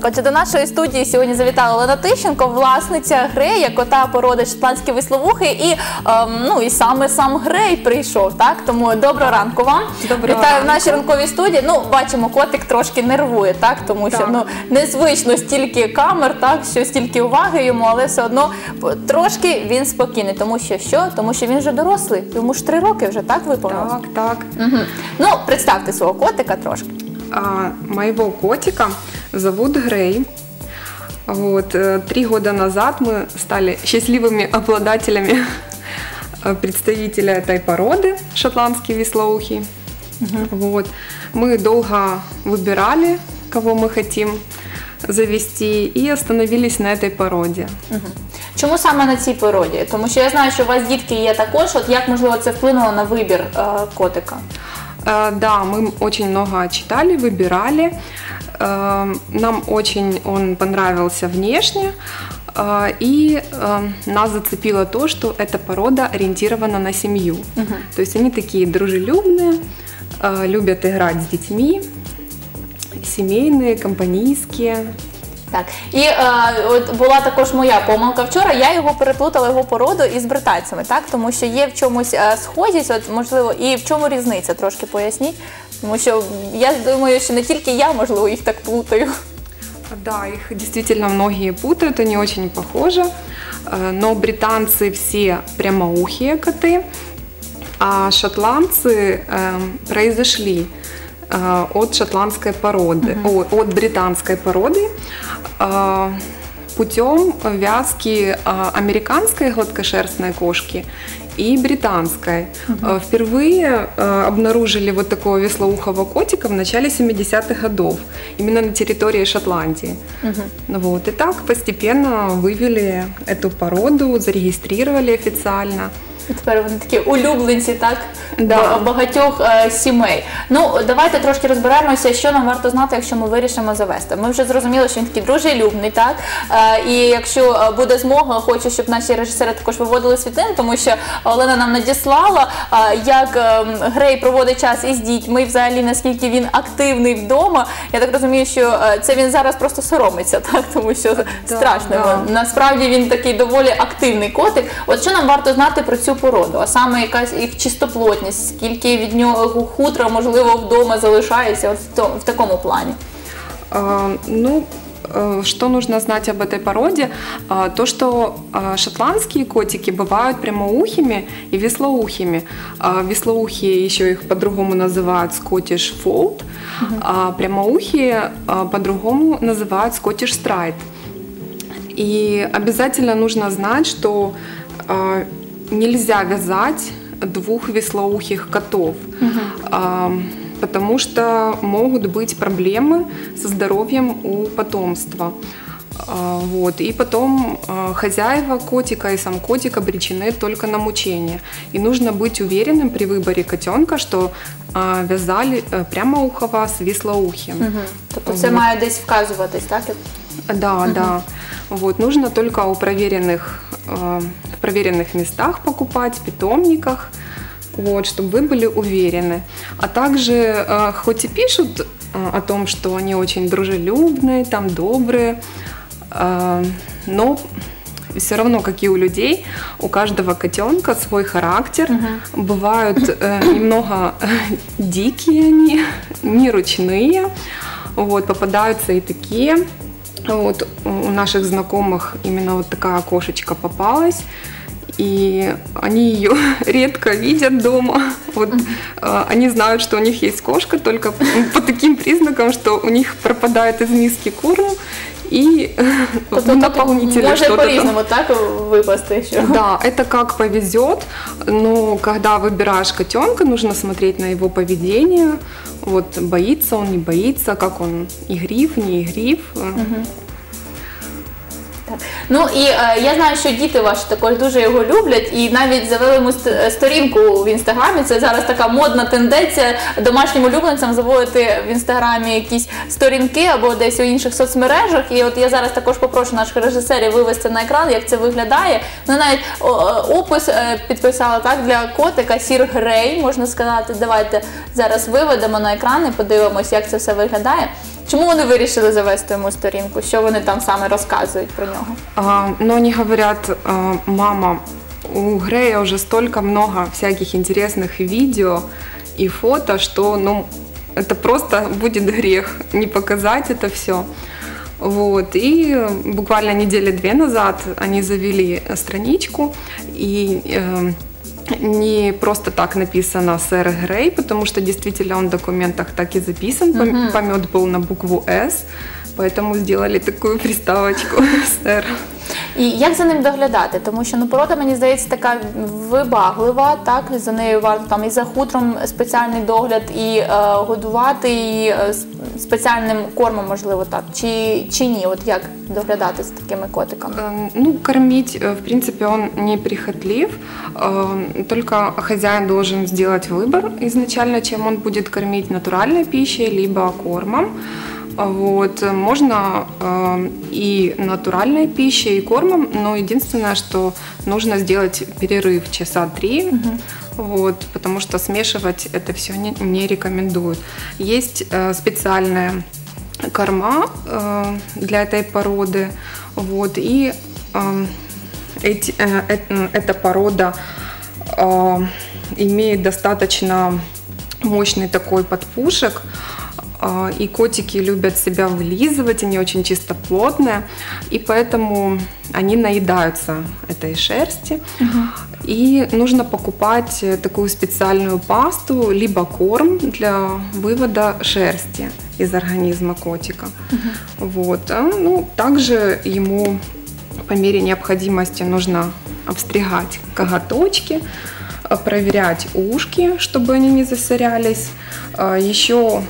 Так, отже, до нашої студії сьогодні завітала Олена Тищенко, власниця Грея, кота породи шотландські висловухи, і ем, ну і саме сам Грей прийшов. Так тому доброго ранку вам. Доброго Вітаю в нашій ранковій студії. Ну, бачимо, котик трошки нервує, так тому що Так. ну незвично стільки камер, так що стільки уваги йому, але все одно трошки він спокійний. Тому що що? Тому що він вже дорослий. Йому ж три роки вже так виповнилось. Так, так. Мгм. Ну, представте свого котика трошки. А, моего котика зовут Грей. Вот, э, три года назад мы стали счастливыми обладателями э, представителя этой породы, шотландский вислоухий. Вот. Мы долго выбирали, кого мы хотим завести, и остановились на этой породе. Чому саме на цій породі? Тому що я знаю, що у вас дітки є також. От як можливо це вплинуло на вибір е, котика? Э, Да, мы очень много читали, выбирали. Э, Нам очень он понравился внешне. э, И э, нас зацепило то, что эта порода ориентирована на семью. То есть они такие дружелюбные, э, любят играть с детьми, семейные, компанейские. Так і е, от була також моя помилка вчора. Я його переплутала його породу із британцями, так тому що є в чомусь е, схожість, от можливо, і в чому різниця? Трошки поясніть. Тому що я думаю, що не тільки я, можливо, їх так плутаю. Да, их действительно многие путают, они очень похожи. Э, Но британцы все прямоухие коты, а шотландцы э, произошли э, от шотландской породы, о, от британской породы э, путем вязки э, американской гладкошерстной кошки и британской. Э, Впервые э, обнаружили вот такого веслоухого котика в начале 70-х годов, именно на территории Шотландии. Ну Вот. И так постепенно вывели эту породу, зарегистрировали официально. Тепер вони такі улюбленці, так Да. багатьох е, сімей. Ну давайте трошки розберемося, що нам варто знати, якщо ми вирішимо завести. Ми вже зрозуміли, що він такий дружелюбний, так е, і якщо е, буде змога, хочу, щоб наші режисери також виводили світлин, тому що Олена нам надіслала, е, як е, Грей проводить час із дітьми, і взагалі наскільки він активний вдома. Я так розумію, що е, це він зараз просто соромиться, так тому що страшно. да. Насправді він такий доволі активний котик. От що нам варто знати про цю породу, а саме якась їх чистоплотність, скільки від нього хутра можливо вдома залишається, от в, то- в такому плані. А, Ну, э, что нужно знать об этой породе? А, То, что а, шотландские котики бывают прямоухими и веслоухими. А Веслоухие еще их по-другому называют Scottish Fold, а прямоухие а, по-другому называют Scottish Stride. И обязательно нужно знать, что а, нельзя вязать двух веслоухих котов, А, потому что могут быть проблемы со здоровьем у потомства. А, Вот. И потом а, хозяева котика и сам котик обречены только на мучение. И нужно быть уверенным при выборе котенка, что вязали э, прямоухого с веслоухим. Тобто це Вот. має десь вказуватись, так? Да, да. Вот нужно только у проверенных в проверенных местах покупать, питомниках, вот, чтобы вы были уверены. А также, э, хоть и пишут э, о том, что они очень дружелюбные, там добрые, э, но все равно, как и у людей, у каждого котенка свой характер. Бывают э, немного э, дикие они, не ручные. Вот, попадаются и такие. Вот, у наших знакомых именно вот такая кошечка попалась. И они ее редко видят дома. Вот, э, они знают, что у них есть кошка только по таким признакам, что у них пропадает из миски корм и Тобто в наполнителе може что-то там. по-різному так випасти. Що? Да, это как повезет, но когда выбираешь котенка, нужно смотреть на его поведение. Вот боится он, не боится, как он игрив, не игрив. Так. Ну і е, я знаю, що діти ваші також дуже його люблять, і навіть завели йому е, сторінку в інстаграмі. Це зараз така модна тенденція домашнім улюбленцям заводити в інстаграмі якісь сторінки або десь у інших соцмережах. І от я зараз також попрошу наших режисерів вивести на екран, як це виглядає. Ну навіть опис е, підписала так для котика Сір Грей, можна сказати. Давайте зараз виведемо на екран і подивимось, як це все виглядає. Чому вони вирішили завести йому сторінку? Що вони там саме розказують про нього? А, но они говорят, а, мама, у Грея уже столько много всяких интересных видео и фото, что ну, это просто будет грех не показать это все. Вот. И буквально недели две назад они завели страничку, и э, не просто так написано сэр Грей, потому что действительно он в документах так и записан, пом- помет был на букву «С», поэтому сделали такую приставочку «сэр». І як за ним доглядати? Тому що ну порода, мені здається, така вибаглива, так і за нею варто там і за хутром спеціальний догляд, і е, годувати і е, с- спеціальним кормом, можливо, так чи, чи ні? От як доглядати з такими котиками? Э, Ну, кормить, э, в принципе, он не прихотлив, э, только хозяин должен сделать выбор изначально, чем он будет кормить натуральной пищей, либо кормом. А Вот. э, Можно э, и натуральной пищей, и кормом, но единственное, что нужно сделать перерыв часа три, вот, потому что смешивать это все не, не рекомендуют. Есть э, специальная корма э, для этой породы. Вот, и э, эти, э, эт- эта порода э, имеет достаточно мощный такой подпушек. э, И котики любят себя вылизывать, они очень чистоплотные, и поэтому они наедаются этой шерсти. И нужно покупать э, такую специальную пасту, либо корм для вывода шерсти из организма котика. Вот. а, Ну, также ему по мере необходимости нужно обстригать коготочки, э, проверять ушки, чтобы они не засорялись. А, Еще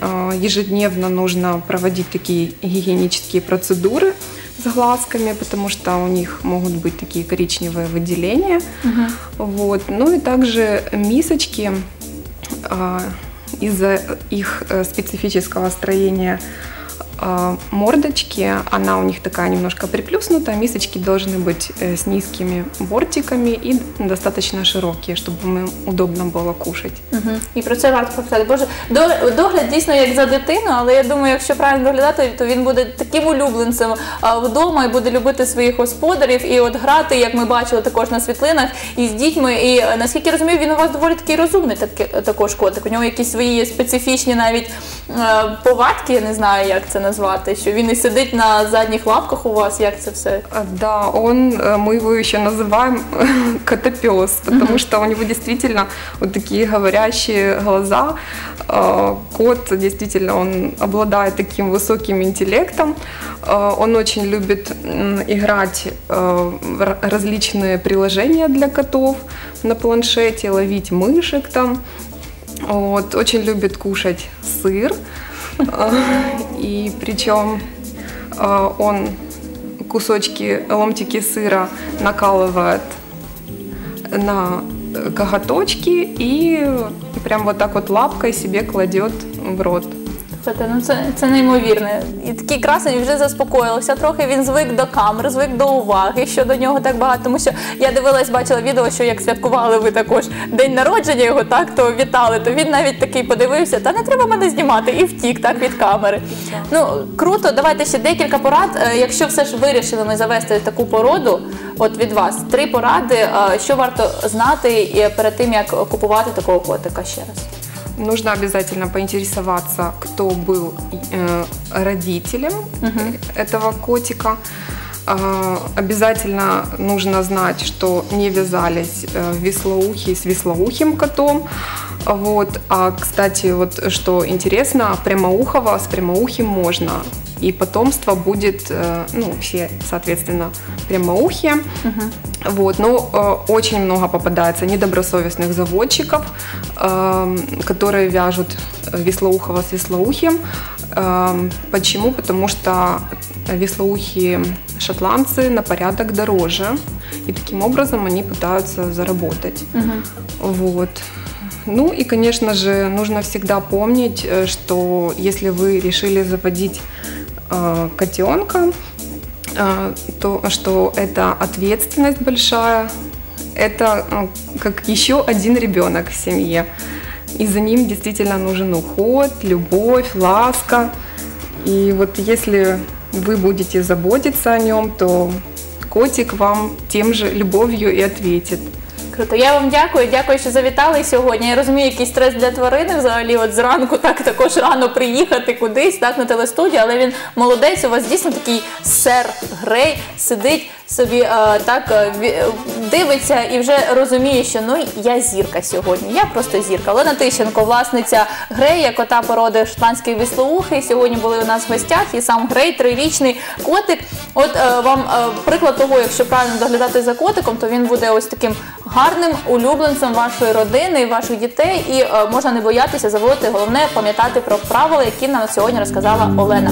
э, ежедневно нужно проводить такие гигиенические процедуры с глазками, потому что у них могут быть такие коричневые выделения. Вот. Ну и также мисочки а, из-за их э, специфического строения мордочки, она у них такая немножко приплюснутая, мисочки должны быть э, с низкими бортиками и достаточно широкие, чтобы им удобно было кушать. Угу. І про це варто пам'ятати. Боже, до- догляд дійсно як за дитину, але я думаю, якщо правильно доглядати, то він буде таким улюбленцем а, вдома і буде любити своїх господарів і от грати, як ми бачили також на світлинах, із дітьми. І е, наскільки я розумію, він у вас доволі такий розумний таки- також котик. У нього якісь свої є специфічні навіть е, повадки, я не знаю, як це назвати. Що він і сидить на задніх лапках у вас, як це все. А, Да, он, э, мы его еще называем котопес, потому что у него действительно вот такие говорящие глаза. А, Кот действительно, он обладает таким высоким интеллектом. А, Он очень любит м, играть э, в р- различные приложения для котов на планшете, ловить мышек там. Вот, очень любит кушать сыр. И причем а, он кусочки, ломтики сыра накалывает на э, коготочки и прям вот так вот лапкой себе кладет в рот. Слухайте, ну це, це неймовірно. І такий красень вже заспокоївся трохи. Він звик до камер, звик до уваги, що до нього так багато. Тому що я дивилась, бачила відео, що як святкували ви також день народження його, так то вітали. То він навіть такий подивився, та не треба мене знімати, і втік так від камери. Ну круто, давайте ще декілька порад. Е, Якщо все ж вирішили ми завести таку породу, от від вас три поради, е, що варто знати перед тим, як купувати такого котика ще раз. Нужно обязательно поинтересоваться, кто был э, родителем этого котика. А, Обязательно нужно знать, что не вязались э, веслоухие с веслоухим котом. Вот. А, кстати, вот что интересно, прямоухого с прямоухим можно. И потомство будет, э, ну, все, соответственно, прямоухие. Вот, но э, очень много попадается недобросовестных заводчиков, эм, которые вяжут веслоухого с веслоухим. Эм, почему? Потому что веслоухие шотландцы на порядок дороже, и таким образом они пытаются заработать. Вот. Ну и, конечно же, нужно всегда помнить, э, что если вы решили заводить э, котенка, э, то что это ответственность большая, это э, как еще один ребенок в семье. И за ним действительно нужен уход, любовь, ласка. И вот если вы будете заботиться о нем, то котик вам тем же любовью и ответит. Круто, я вам дякую. Дякую, що завітали сьогодні. Я розумію, який стрес для тварини взагалі. От зранку так також рано приїхати кудись, так на телестудію, але він молодець. У вас дійсно такий сер Грей сидить собі е, так е, е, дивиться і вже розуміє, що ну я зірка сьогодні. Я просто зірка. Олена Тищенко, власниця Грея, кота породи шотландський віслоухий. Сьогодні були у нас в гостях, і сам Грей, трирічний котик. От е, вам е, приклад того, якщо правильно доглядати за котиком, то він буде ось таким гарним улюбленцем вашої родини, і ваших дітей, і е, можна не боятися заводити. Головне пам'ятати про правила, які нам сьогодні розказала Олена.